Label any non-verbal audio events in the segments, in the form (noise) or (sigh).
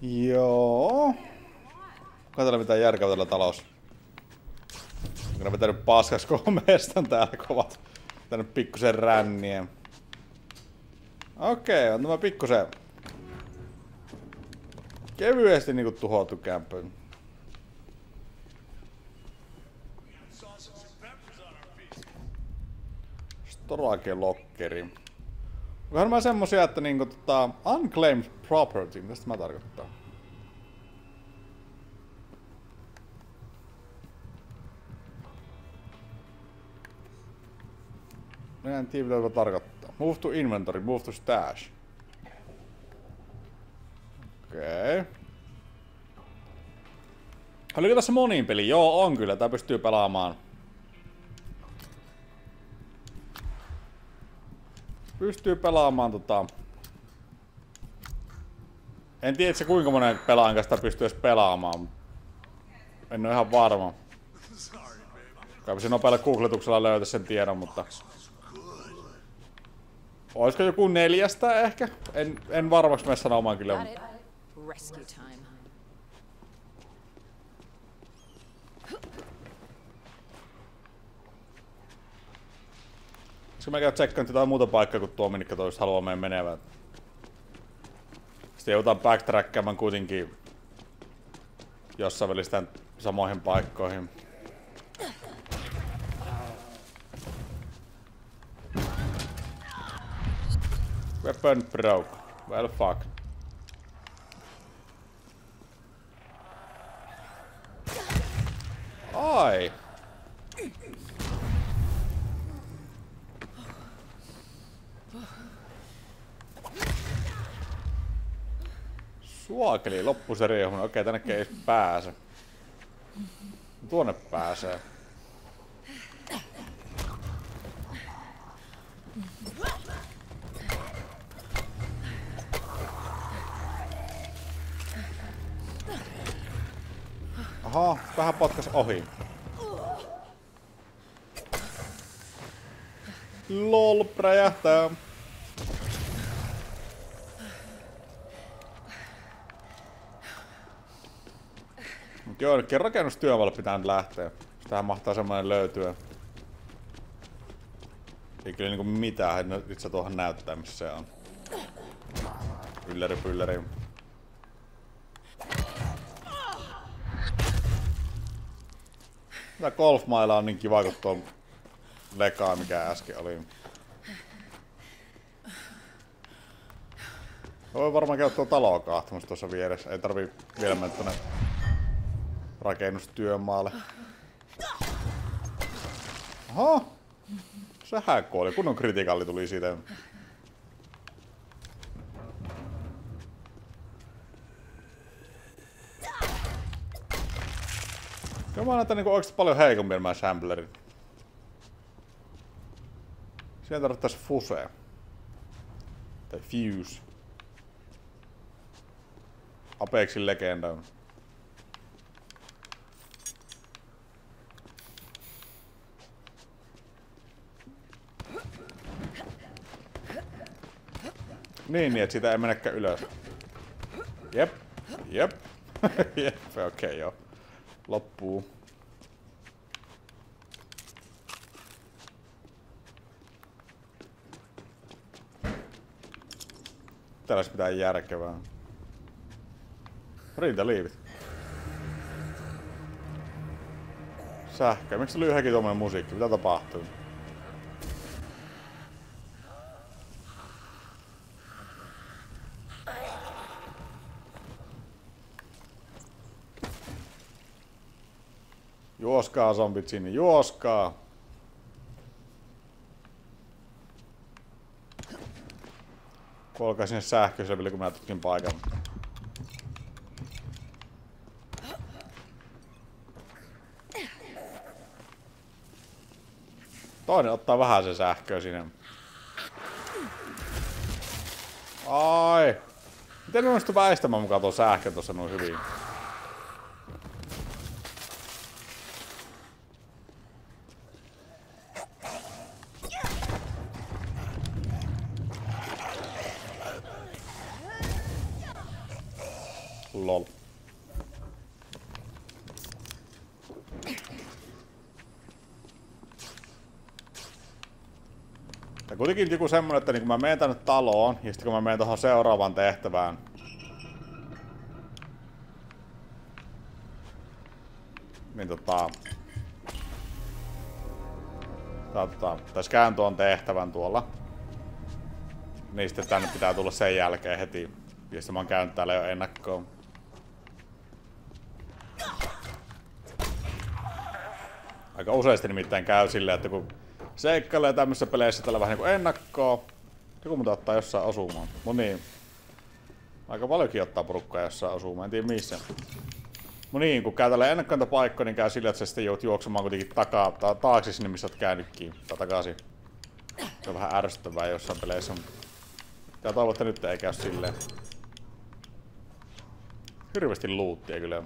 Joo. Katsella mitään järkeä tällä talous. Onko ne vetänyt paskas mestan täällä kovat. Tänne pikkusen ränniä. Okei, on tämä pikkusen kevyesti niinku tuhottu kämpö. Storage lockeri. Onkohan mä semmosia, että niinku tota, unclaimed property, mitä mä tarkoittaa? Mä en tiedä mitä tarkoittaa. Move to inventory, move to stash. Okei. Okay. Oliko tässä monin peli? Joo, on kyllä. Tää pystyy pelaamaan. Pystyy pelaamaan tota... En tiedä se kuinka monen pelaajan kanssa pystyy edes pelaamaan. En ole ihan varma. Kai se nopealla googletuksella löytä sen tiedon, mutta... Olisiko joku neljästä ehkä? En, en varmaksi mene sanomaan kyllä. Rescue time. Koska mä käyn tsekkaan jotain muuta paikkaa, kun Dominikka toista haluaa meidän menevän. Sitten joudutaan backtrackkaamaan kuitenkin jossain välissä samoihin paikkoihin. Weapon broke. Well fuck. Ai! Suakeli, loppu se riehunut. Okei, tänne ei pääse. Tuonne pääsee. Aha, vähän potkas ohi. LOL räjähtää. Joo, nytkin rakennustyömaalla pitää nyt lähteä. Tähän mahtaa semmoinen löytyä. Ei kyllä niinku mitään, nyt se tuohon näyttää missä se on. Pylleri, pylleri. Tämä golfmaila on niin kiva kuin tuo lekaa, mikä äsken oli. Voi varmaan käydä tuo taloa kahtamassa tuossa vieressä. Ei tarvi vielä mennä tuonne rakennustyömaalle. Aha! Sehän kuoli. Kunnon kritikalli tuli siitä. Kyllä mä näytän niinku oikeesti paljon heikompi mä samplerin. Siihen tarvittais fuse. Tai fuse. Apexin legenda. Niin, niin, että sitä ei mennäkään ylös. Jep, jep. (laughs) jep, okei okay, joo. Loppuu. Täällä olisi mitään järkevää. Rintaliivit. Sähkö. Miksi tuli yhdenkin tuommoinen musiikki? Mitä tapahtuu? Juoskaa zombit sinne, juoskaa! Kuolkaa sinne sähköiselle, kun mä tutkin paikan. Toinen ottaa vähän se sähköä sinne. Ai! Miten onnistu väistämään mukaan tuon sähkön tuossa noin hyvin? Lol. Ja kuitenkin joku semmonen, että niin kun mä menen tänne taloon, ja sitten kun mä menen tuohon seuraavaan tehtävään, niin tota... Tota, tässä käyn tuon tehtävän tuolla. Niin sitten tänne pitää tulla sen jälkeen heti. Ja sitten mä oon käynyt täällä jo ennakkoon. Aika useasti nimittäin käy silleen, että kun seikkailee tämmöisissä peleissä tällä vähän niinku ennakkoon. Joku muuta ottaa jossain osumaan. Mut niin. Aika paljonkin ottaa porukkaa jossain osumaan, en tiedä missä. No niin, kun käy tällä ennakkointapaikko, niin käy sillä, että sä sitten joudut juoksemaan kuitenkin takaa, ta taakse sinne, missä oot käynytkin. Tai takaisin. Se on vähän ärsyttävää jossain peleissä. Ja toivon, että nyt ei käy silleen. Hirveesti luuttia kyllä.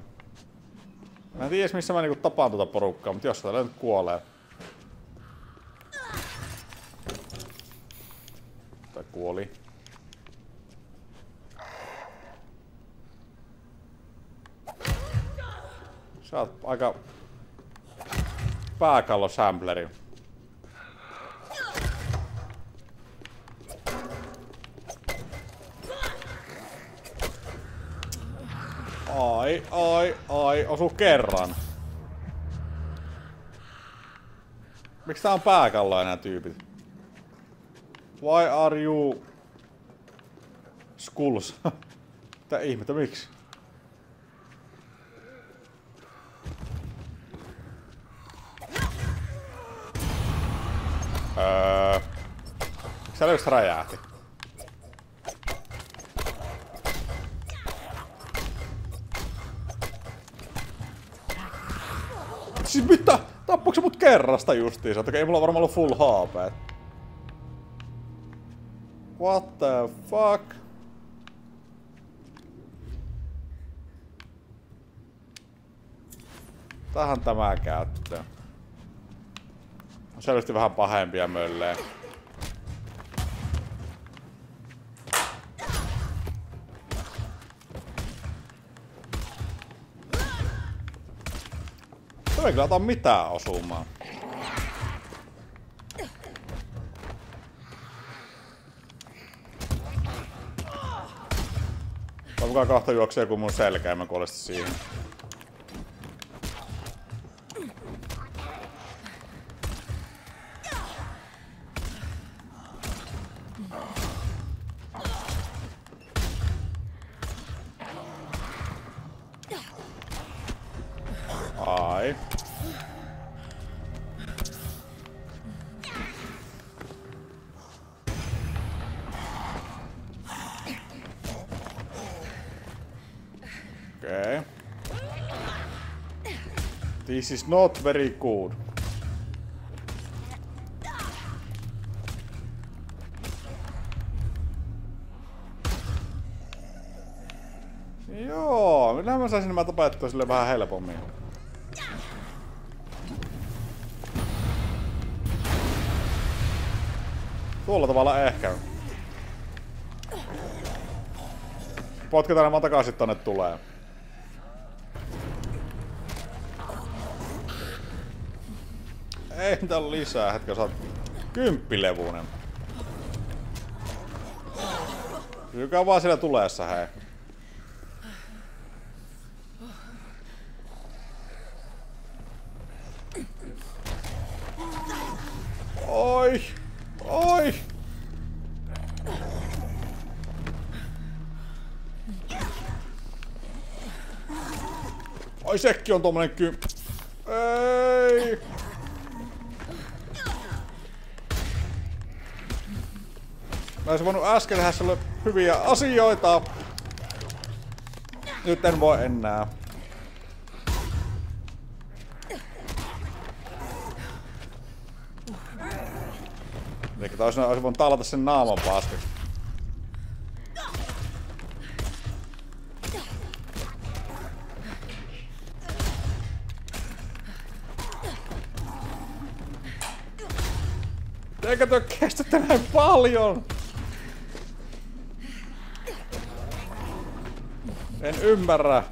Mä en tiedä missä mä niinku tapaan tuota porukkaa, mutta jos täällä nyt kuolee. Kuoli. Sä oot aika pääkallo sampleri. Ai, ai, ai, osu kerran. Miksi tää on pääkallo enää tyypit? Why are you... Skulls? Mitä (laughs) ihmettä, miksi? Öö... Miksi täällä just räjähti? Siis mitä? Tappuuko se mut kerrasta justiinsa? Ei mulla varmaan ollut full HP. What the fuck? Tähän tämä käyttö. On selvästi vähän pahempia möllejä. Tuo ei kyllä ota mitään osumaan. Mukaan kahta juoksee kun mun selkää, mä kuolen siihen. This is not very good. Joo, kyllä mä saisin nämä tapettua sille vähän helpommin. Tuolla tavalla ehkä. Potketaan nämä takaisin tonne tulee. Ei ole lisää, hetken saat kymppilevunen. Pysykää vaan siellä tuleessa, hei. Oi! Oi! Ai sekki on tommonen ky... Mä olisin voinut äsken tehdä sulle hyviä asioita. Nyt en voi enää. Eli toisena olisi voinut tallata sen naaman paskaksi. Eikä tuo kestä näin paljon! En ymmärrä.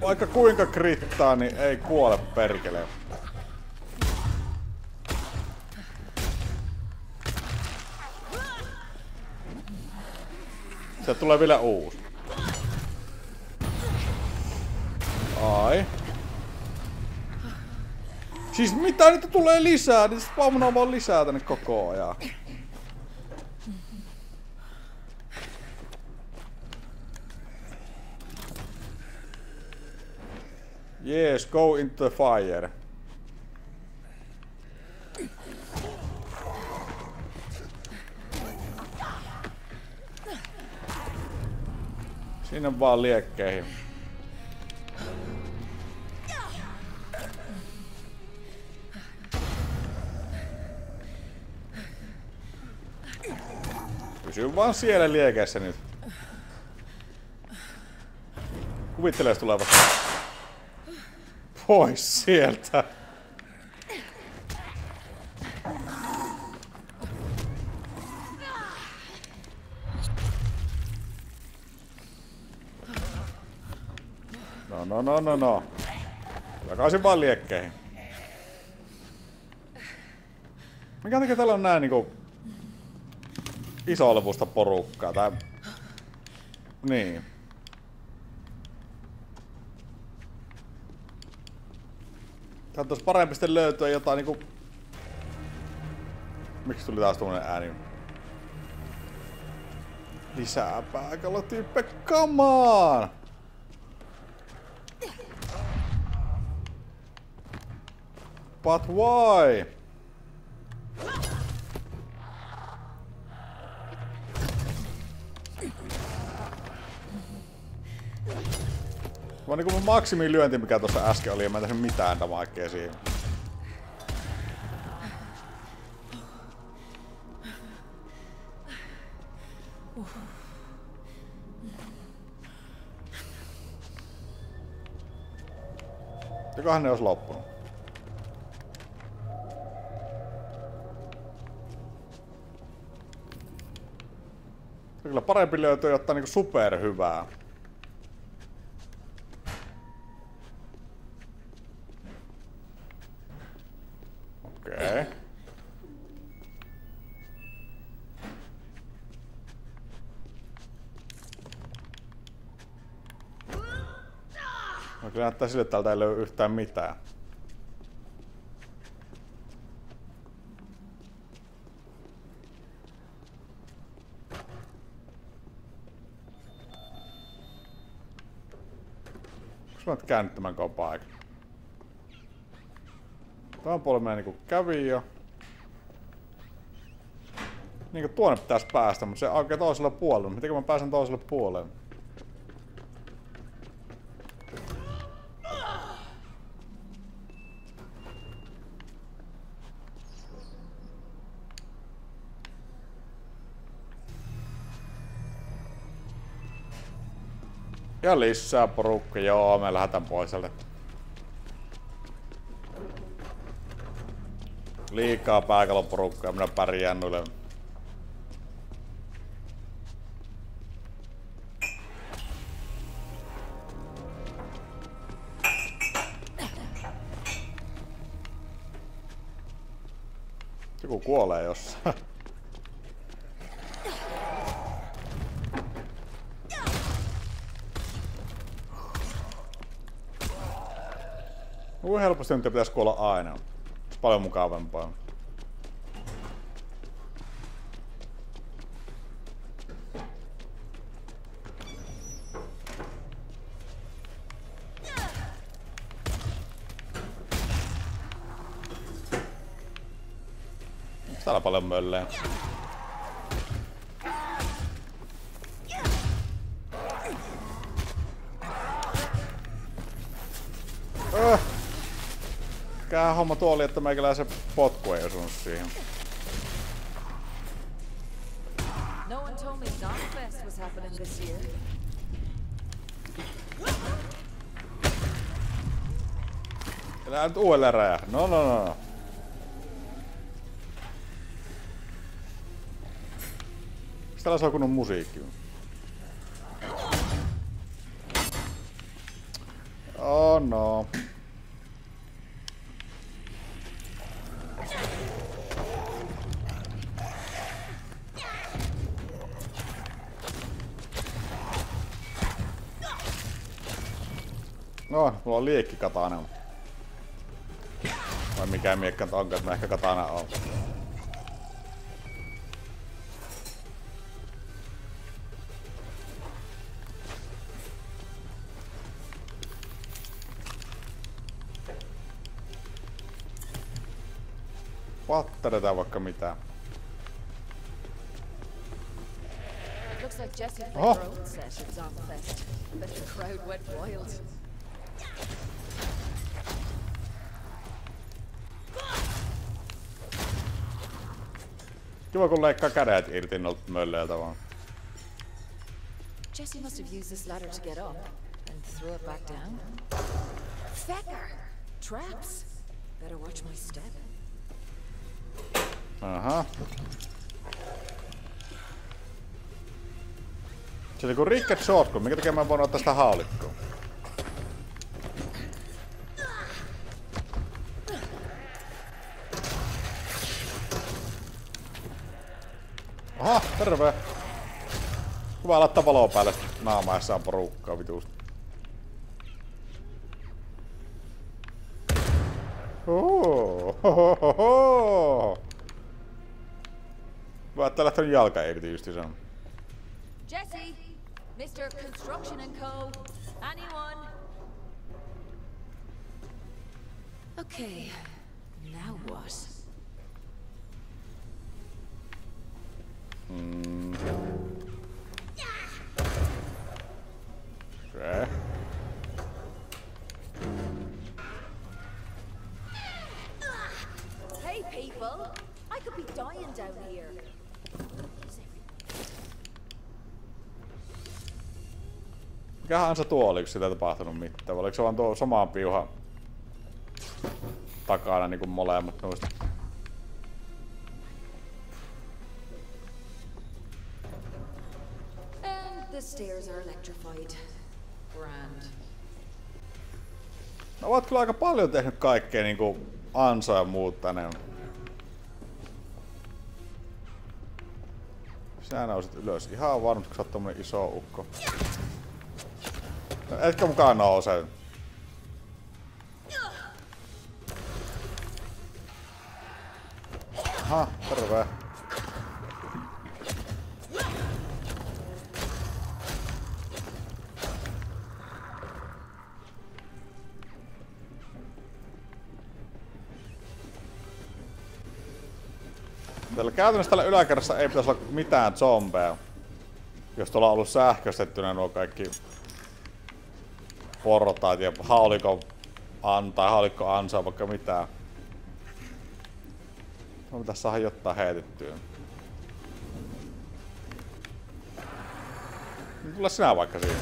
Vaikka kuinka krittaa, niin ei kuole perkele. Se tulee vielä uusi. Ai. Siis mitä niitä tulee lisää? Niitä spawnaa vaan lisää tänne koko ajan. Yes, go into the fire. Sinne vaan liekkeihin. Pysy vaan siellä liekeissä nyt. Kuvittele, jos tulee vasta pois sieltä. No, no, no. Takaisin vaan liekkeihin. Mikä takia täällä on näin niinku iso porukkaa tai... Niin. Täältä olisi parempi sitten löytyä jotain niinku... Miksi tuli taas tuommoinen ääni? Lisää pääkalotyyppejä, come on! But why? Mä niinku mun maksimi lyönti mikä tuossa äsken oli ja mä en tehnyt mitään damakea siihen. Jokohan ne olisi loppunut. Parempi löytyy ottaa niinku superhyvää. Okei. Okay. No kyllä näyttää sille, että täältä ei löydy yhtään mitään. Mä nyt käynyt tämän paikan? Tämän puolella mä niinku kävin jo. Niinku tuonne pitäisi päästä, mutta se aukeaa toisella puolella. Miten mä pääsen toiselle puolelle? Ja lisää porukka, joo, me lähdetään pois sieltä. Liikaa pääkaloporukkaa, minä pärjään noille. Joku kuolee jossain. (laughs) Kuinka helposti nyt pitäisi kuolla aina? Paljon mukavampaa. Täällä paljon mölleen. Mikä homma tuoli, että meikäläisen potku ei osunut siihen. No one told me was happening this year. Älä nyt uudelleen räjähdä. No, no, no, no. Miksi täällä soi kunnon musiikki? Oh no. No, mulla on liekki katana. Vai mikä miekka nyt onkaan, mä ehkä katana on. Patteretaan vaikka mitä. Looks Kiva kun leikkaa kädet irti noilta mölleiltä vaan. Jesse must have used this ladder to get up and throw it back down. Fecker! Traps! Better watch my step. Aha. Se oli kuin Ricket Shotgun, minkä takia mä en voinut ottaa sitä haulikkoa? Aha, terve! Hyvä laittaa valoa päälle saa porukkaa vituusti. Mä oon lähtenyt jalka irti just sen. Jesse! Mr. Construction and Co. Anyone? Okay, now what? Okei. Hey people! I could be dying down here. Mikähän se tuo, oliko sitä tapahtunut mitään? Oliko se vaan tuo samaan piuha takana niin kuin molemmat noista? The stairs are electrified. Grand. No oot kyllä aika paljon tehnyt kaikkea niinku ansoja ja muut tänne. Sä nousit ylös. Ihan varmasti, kun sä oot tommonen iso ukko. No, etkö mukaan nouse? Aha, terve. Käytännössä tällä yläkerrassa ei pitäisi olla mitään zombeja. Jos tuolla on ollut sähköistettynä nuo kaikki portaat ja haulikko antaa, haulikko ansaa vaikka mitään. No pitäisi saada jotain heitettyä. No, Tule sinä vaikka siihen.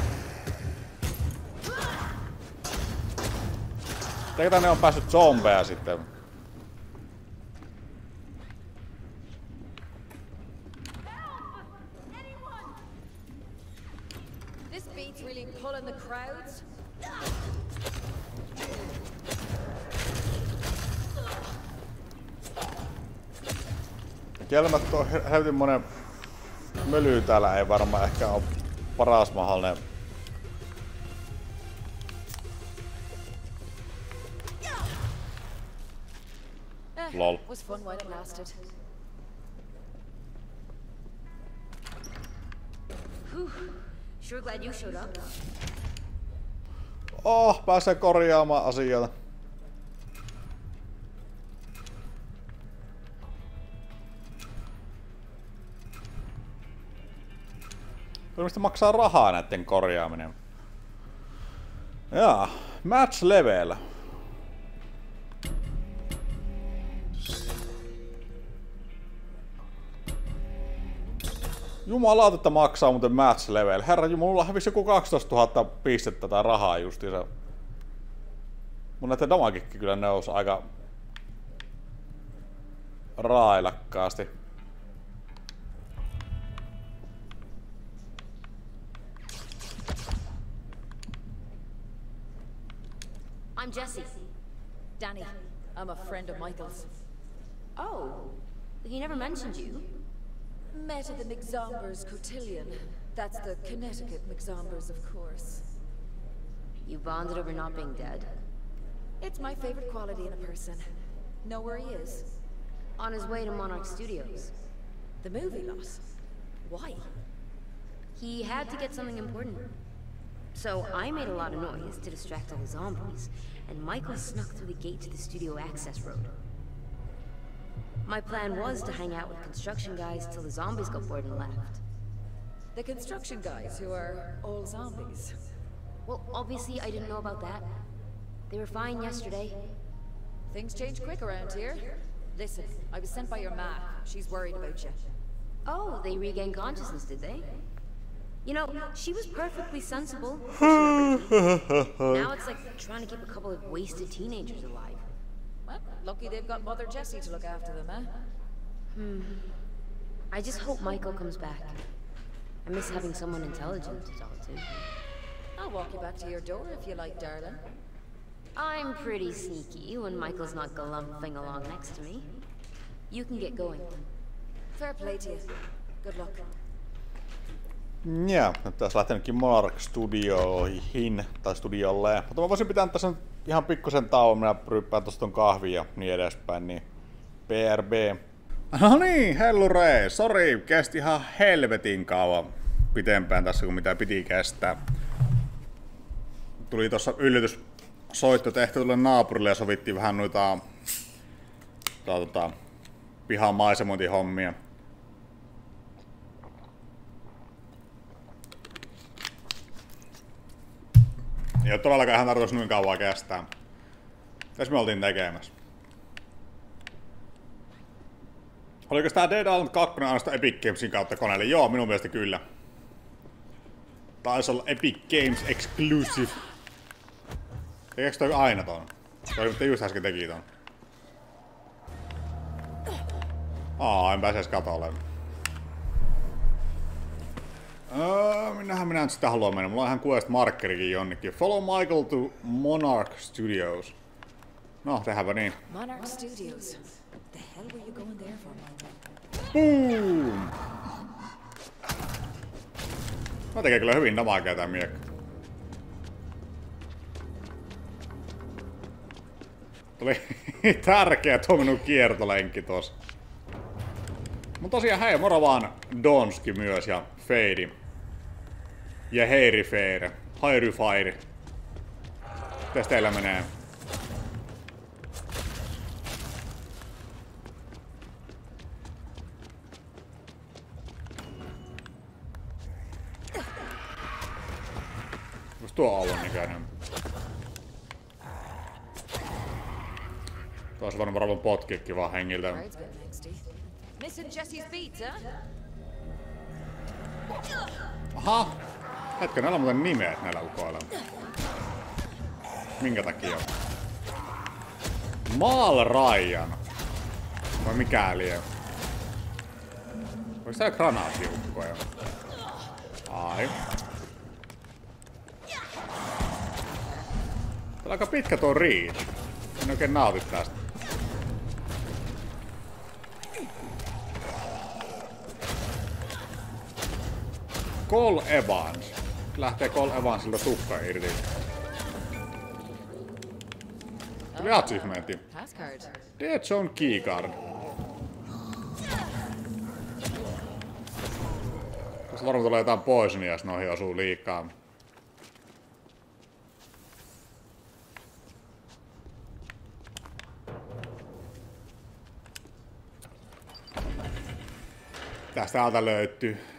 Eikö tänne on päässyt zombeja sitten? Kieltämättä tuo he- helvetin monen möly täällä ei varmaan ehkä ole paras mahdollinen. Eh, Lol. Was fun while it lasted. Sure glad you showed up. Oh, pääsee korjaamaan asioita. Ilmeisesti maksaa rahaa näiden korjaaminen. Jaa, match level. Jumalauta, että maksaa muuten match level. Herra, mulla hävisi joku 12 000 pistettä tai rahaa justiinsa. Mun näitä damagikki kyllä nousi aika railakkaasti. I'm Jesse. Danny, I'm a friend of Michael's. Oh, he never mentioned you. Met at the McZombers Cotillion. That's the Connecticut McZombers, of course. You bonded over not being dead. It's my favorite quality in a person. Know where he is? On his way to Monarch Studios. The movie lot. Why? He had to get something important. So I made a lot of noise to distract all the zombies, and Michael snuck through the gate to the studio access road. My plan was to hang out with construction guys till the zombies got bored and left. The construction guys who are all zombies. Well, obviously I didn't know about that. They were fine yesterday. Things change quick around here. Listen, I was sent by your ma. She's worried about you. Oh, they regained consciousness, did they? You know, she was perfectly sensible. now it's like trying to keep a couple of wasted teenagers alive. Well, lucky they've got Mother Jessie to look after them, eh? Hmm. I just hope Michael comes back. I miss having someone intelligent to talk to. I'll walk you back to your door if you like, darling. I'm pretty sneaky when Michael's not galumphing along next to me. You can get going. Fair play to you. Good luck. Ja, nyt tässä lähtenytkin Monarch Studioihin, tai studiolle. Mutta mä voisin pitää tässä ihan pikkusen tauon, minä ryppään tosta ton kahvin ja niin edespäin, niin PRB. No niin, hellure, sori, kesti ihan helvetin kauan pitempään tässä kuin mitä piti kestää. Tuli tossa yllätys soitto tehty tuolle naapurille ja sovittiin vähän noita tota, tota, pihan Ei ole todellakaan ihan tarkoitus noin kauan kestää. Tässä me oltiin tekemässä. Oliko tää Dead Island 2 ainoastaan Epic Gamesin kautta koneelle? Joo, minun mielestä kyllä. Taisi olla Epic Games Exclusive. Tekeekö toi aina ton? Toi nyt just äsken teki ton. Aa, en pääse edes katolle. Öö, minähän minä nyt sitä haluan mennä. Mulla on ihan quest markerikin jonnekin. Follow Michael to Monarch Studios. No, tehdäänpä niin. Monarch Studios. The hell were you going there for? Boom! Mä tekee kyllä hyvin damagea tää miekka. Tuli (laughs) tärkeä tuo minun kiertolenkki tossa. Mut tosiaan hei, moro vaan Donski myös ja Feidi. Ja Heiri Feire. Hairy Fire. Mitäs teillä menee? Onks tuo aallon ikäinen? Tuossa varmaan potkikin vaan hengiltä. Missing Jesse's beats, huh? Aha! Hetken, näillä on muuten nimeet näillä ukoilla. Minkä takia? Maal Ryan. Vai mikä liian? Onko täällä granaattiukkoja? Ai. Tää on aika pitkä tuo reach. En oikein nauti tästä. Cole Evans. Lähtee Cole Evansilta tukka irti. Tuli achievementti. Card. Dead Zone Keycard. Tässä varmaan tulee jotain poisonia, jos noihin osuu liikaa. Tästä täältä löytyy.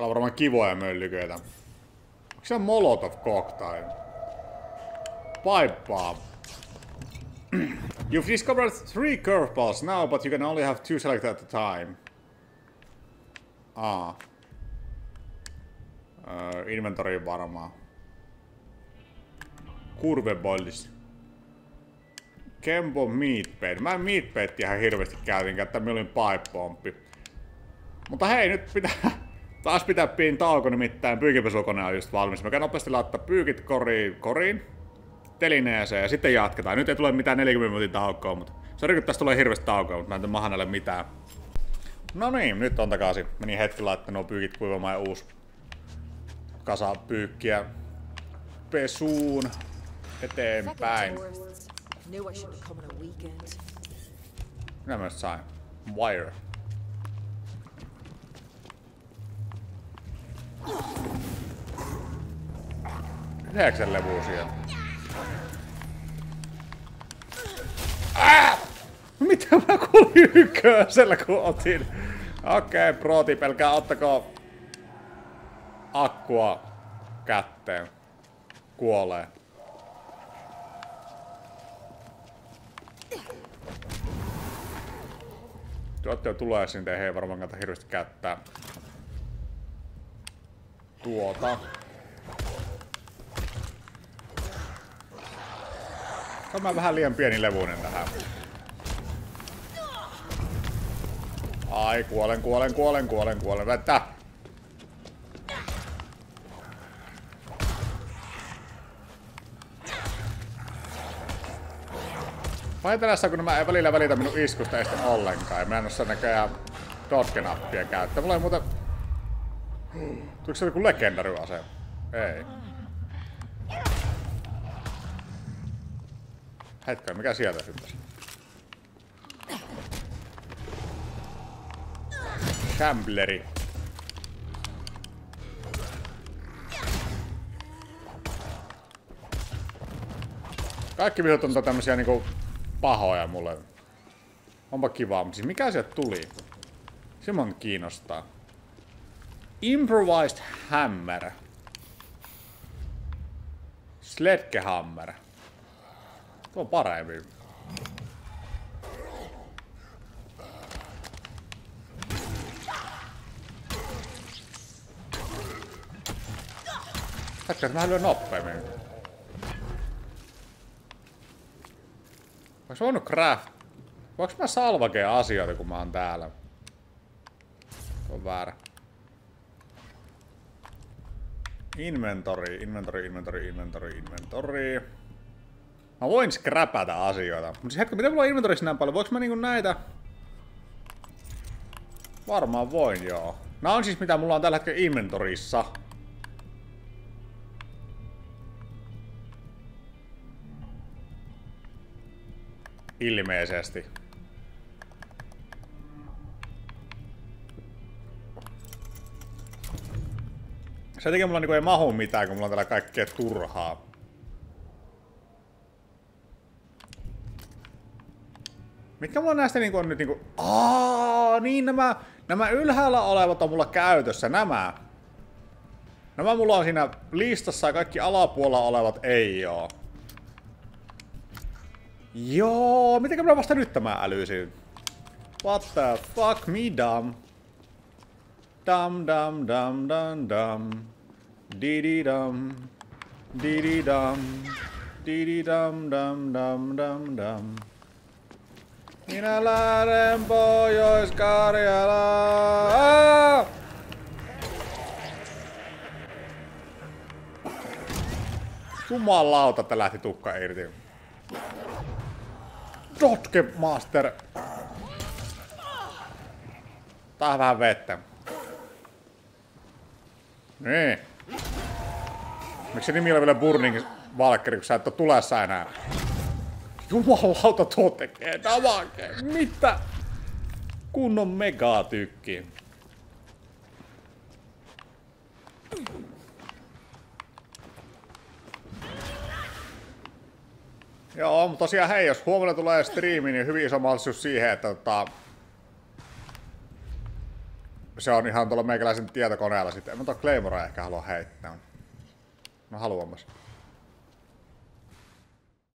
Täällä on varmaan kivoja möllyköitä. Onko se Molotov cocktail? Bomb. (clears throat) You've discovered three curveballs now, but you can only have two selected at a time. Ah. Öö, inventoriin varmaan. Kurvebollis. Kempo Meatbait. Mä en Meatbait ihan hirveästi käytin, että mä olin pipe. Mutta hei, nyt pitää (laughs) taas pitää piin tauko, nimittäin pyykipesukone on just valmis. Mä käyn nopeasti laittaa pyykit koriin, koriin telineeseen ja sitten jatketaan. Nyt ei tule mitään 40 minuutin taukoa, mutta sori kun tästä tulee hirveästi taukoa, mutta mä en mahanalle mitään. No niin, nyt on takaisin. Meni hetki laittaa nuo pyykit kuivamaan ja uusi kasa pyykkiä pesuun eteenpäin. on. Minä myös sain. Wire. Yhdeksän levua sieltä. Ah! Mitä mä kuulin ykkösellä kun otin? Okei, okay, proti, pelkää ottako akkua kätteen. Kuolee. Tuotteja tulee sinne, ei varmaan kannata hirveästi käyttää tuota. On mä vähän liian pieni levuinen tähän. Ai, kuolen, kuolen, kuolen, kuolen, kuolen. Vettä! Paitelassa, kun mä en välillä välitä minun iskusta ei sitten ollenkaan. Mä en oo näköjään dodge-nappia käyttää. Mulla ei muuten... Tuliko se joku legendary-ase? Ei. Hetken, mikä sieltä sitten? Shambleri. Kaikki vihot on tämmösiä niinku pahoja mulle. Onpa kivaa, mutta siis mikä sieltä tuli? Se mun kiinnostaa. Improvised Hammer. Sledgehammer. Tuo on parempi. Hetken, mä lyön nopeammin. Ois voinut craft? Voinko mä salvakea asioita, kun mä oon täällä? Se on väärä. Inventory, inventory, inventory, inventory, inventory. Mä voin scrapata asioita. Mutta siis hetki, miten mulla on inventorissa näin paljon? Voinko mä niinku näitä... Varmaan voin, joo. Nää on siis mitä mulla on tällä hetkellä inventorissa. Ilmeisesti. Sen takia mulla niinku ei mahu mitään, kun mulla on täällä kaikkea turhaa. Mitkä mulla näistä niinku on nyt niinku... Aa, niin nämä, nämä ylhäällä olevat on mulla käytössä, nämä. Nämä mulla on siinä listassa ja kaikki alapuolella olevat ei oo. Joo, mitenkä mä vasta nyt tämä älysin? What the fuck, me dumb. Dum dum dum dum dum. Didi dum. Didi dum. Didi dum dum dum dum dum. Minä lähden Pohjois-Karjalaan. Jumalauta, että lähti tukka irti. Dodge Master. Tää on vähän vettä. Niin. Miksi nimi on vielä Burning Valkyrie, kun sä et oo tulessa enää? Jumalauta, tuo tekee damage. Mitä? Kunnon megatykki. Joo, mutta tosiaan hei, jos huomenna tulee striimi, niin hyvin iso mahdollisuus siihen, että tota, se on ihan tuolla meikäläisen tietokoneella sitten. En mä tuon Claymorea ehkä halua heittää. No haluamas.